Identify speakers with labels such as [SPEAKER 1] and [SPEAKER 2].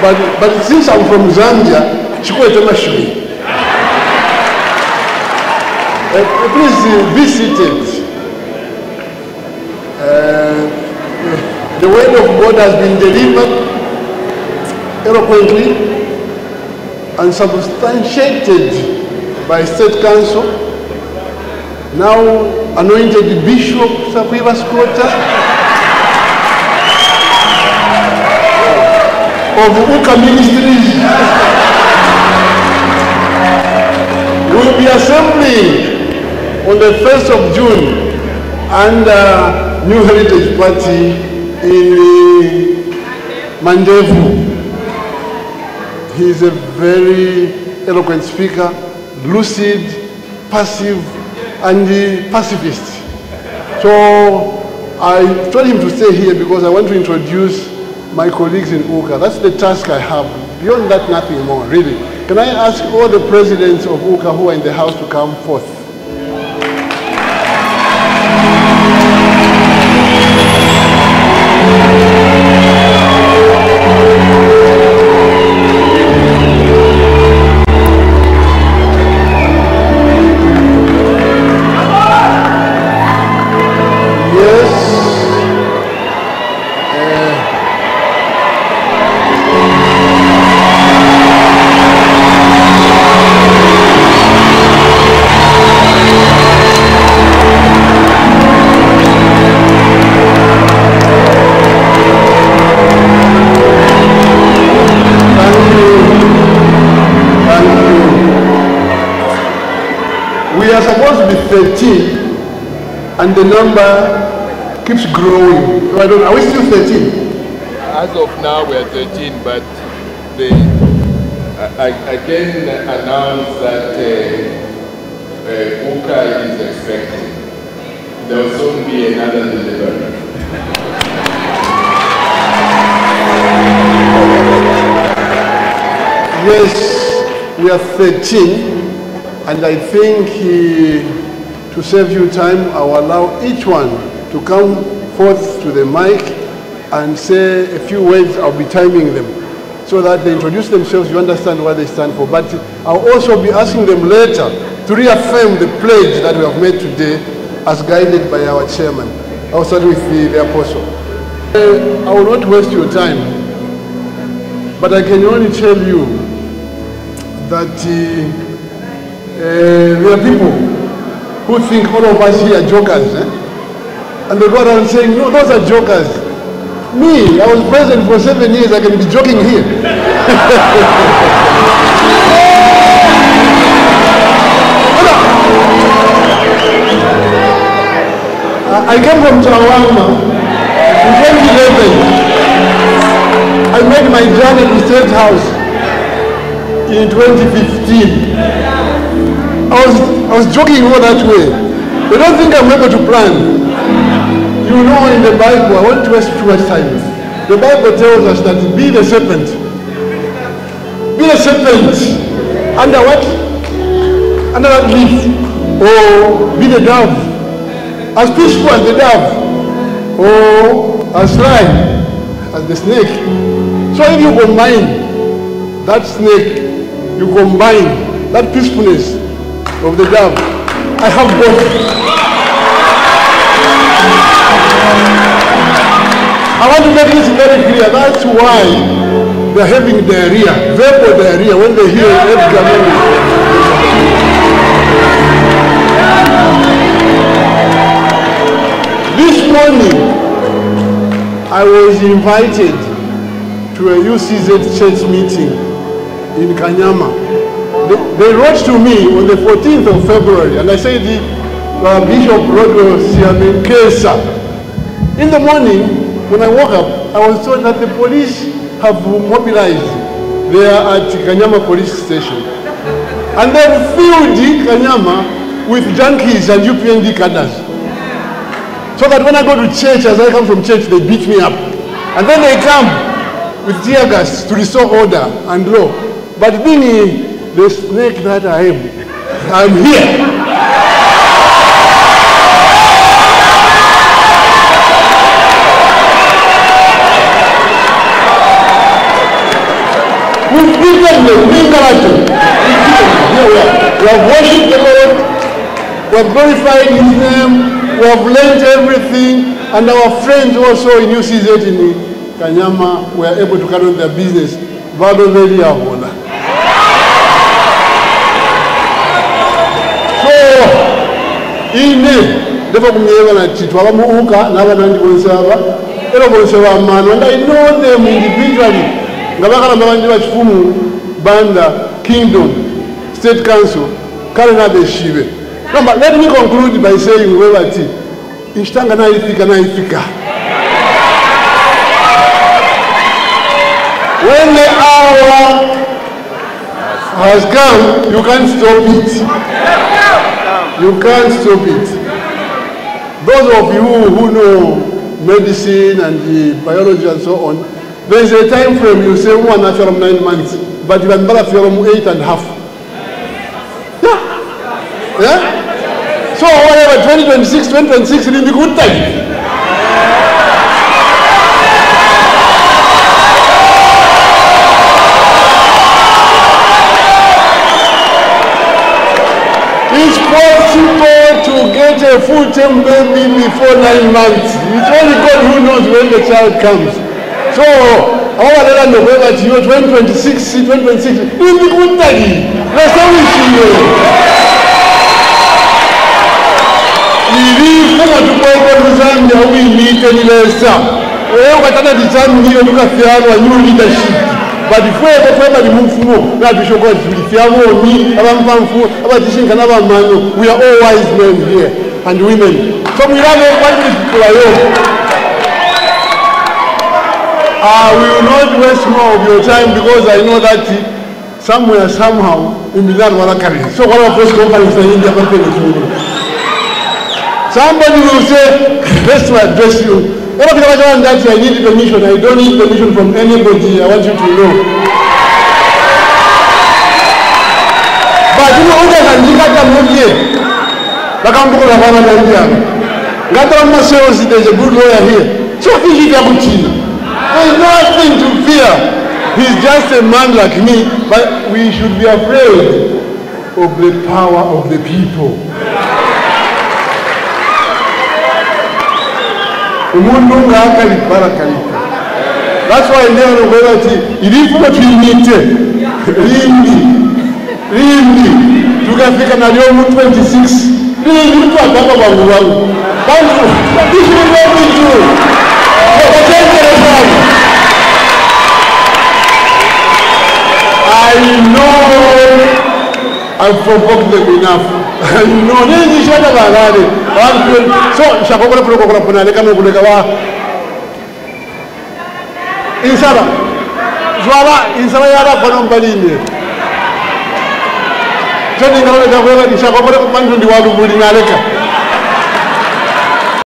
[SPEAKER 1] But, but since I'm from Zambia, Chikwete Mashui. Uh, please uh, be seated. Uh, the word of God has been delivered eloquently and substantiated by State Council, now anointed Bishop Sakwiva Skota of Uka Ministries will be assembling on the 1st of June under New Heritage Party in Mandevu. He is a very eloquent speaker, lucid, passive, and uh, pacifist. So I told him to stay here because I want to introduce my colleagues in UKA. That's the task I have. Beyond that, nothing more, really. Can I ask all the presidents of UKA who are in the house to come forth? 13, and the number keeps growing. So I don't, are we still 13?
[SPEAKER 2] As of now, we are 13, but the, I, I can announce that uh, uh, UKA is expecting. There will soon be another delivery.
[SPEAKER 1] Yes, we are 13, and I think uh, to save you time, I will allow each one to come forth to the mic and say a few words. I'll be timing them so that they introduce themselves, you understand what they stand for. But I'll also be asking them later to reaffirm the pledge that we have made today as guided by our chairman. I'll start with the, the apostle. Uh, I will not waste your time, but I can only tell you that uh, uh, there are people who think all of us here are jokers. Eh? And they go around saying, no, those are jokers. Me, I was president for seven years, I can be joking here. I came from Chawama in 2011. I made my journey to State House in 2015. I was, I was joking all that way. They don't think I'm able to plan. You know in the Bible, I want to waste too much time. The Bible tells us that be the serpent. Be the serpent. Under what? Under that leaf. Or be the dove. As peaceful as the dove. Or as sly as the snake. So if you combine that snake, you combine that peacefulness of the dove. I have both. I want to make this very clear. That's why they're having diarrhea, verbal diarrhea, when they hear Edgar Morin. This morning, I was invited to a UCZ church meeting in Kanyama. They, they wrote to me on the 14th of February, and I said, uh, Bishop Rodo Siamenkesa. In the morning, when I woke up, I was told that the police have mobilized there at Kanyama police station. And they've filled Kanyama with junkies and UPND cadres. So that when I go to church, as I come from church, they beat me up. And then they come with tear gas to restore order and law. But being the snake that I am, I'm here. given them Mingalato. Here we are. Have worshipped the Lord. We have glorified His name. We have learned everything. And our friends also in UCZ in Kanyama were able to carry on their business. Vado veli ahola. Ine ndeva kumyevana ti twavamuuka navana ndivonse ava era vonse vamano and i know them individually nga vakaramba vandi vachifumu banda kingdom state council kale naveshive namba let me conclude by saying wevati inchitanga naifika naifika when the hour has come you can't stop it you can't stop it those of you who know medicine and the biology and so on, there is a time frame you say one after nine months, but you better from eight and a half. Yeah? Yeah? So whatever, 2026, 2026 will be good time. It's possible to get a full-term baby before nine months. It's only God who knows when the child comes. So, awabalela nokweba ti yo 2026 2026 ili kutali lesewishile ilifuma tukweko luzambia uyimite nilesa eyo ukatata tichamile tukafyanwa new leadership but fweko tweba limumfumo natushokola tulifyamomi abamfamfu abatishinkana bamanyo we are all wise men here and women. So mwilane kwandikulayo I will not waste more of your time because I know that somewhere, somehow, in Milan, Warakari. So one of those companies in India, Somebody will say, let's address you. What if I don't that I need permission? I don't need permission from anybody. I want you to know. But you know, Jikata Mulie, Bakambuko Ravana Nandia. Gatama says there's a good lawyer here. Is Yabuchina. There's nothing to fear. He's just a man like me, but we should be afraid of the power of the people. umuntu nkakarikwa arakarikwa that's why ndebano mbere bati irivuga tuyimite rindi rindi tugafika naryo mu 26 rindi twagamba bantu bangu bantu bishimira bintu I know I've provoked them enough. nonenjishata bangane bamfuel so nshaka kola kola kola naleka nokuleka wa insaba zwala insaba yala kono mbalinye tondingaloletakwe nshaka kola kupantu ndiwalumuli naleka